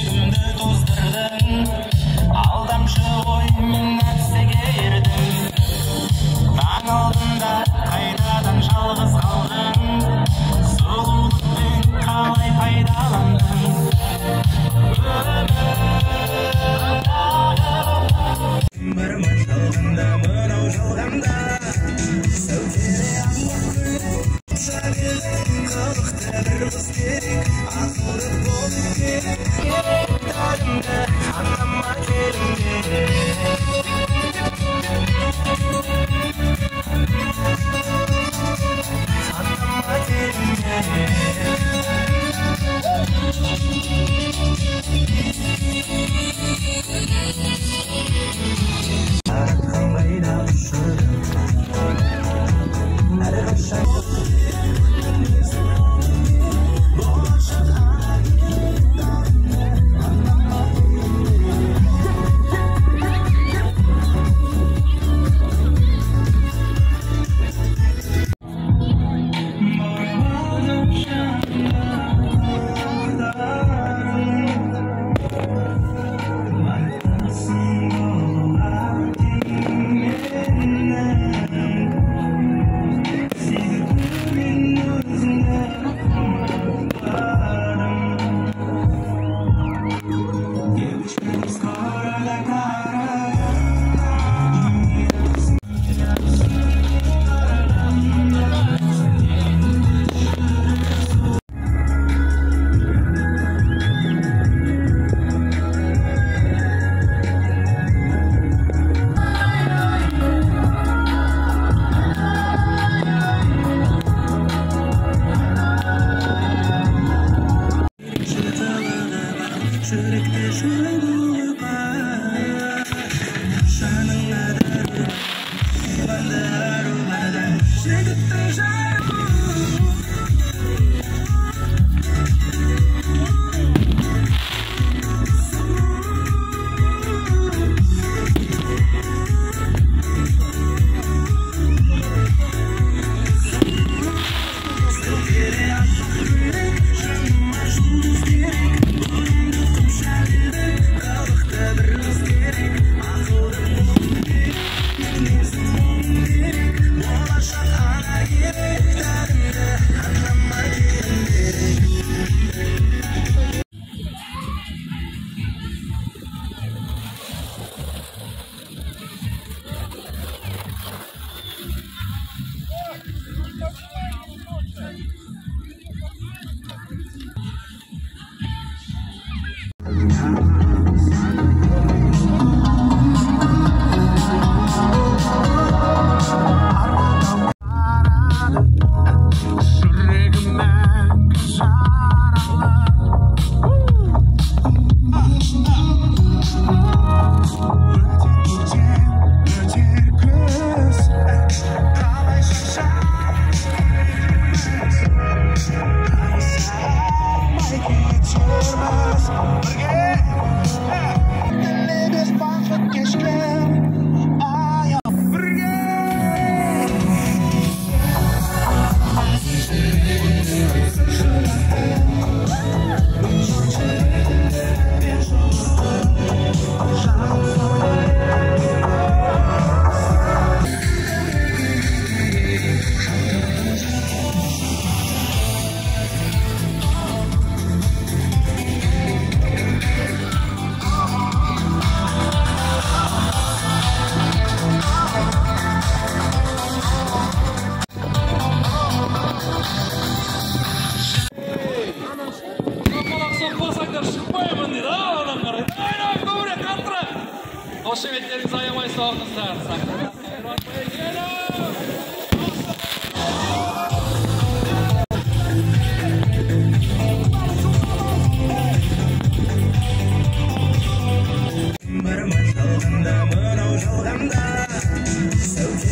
你懂得多 I could have broken it, So'nduklar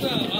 감사합니다.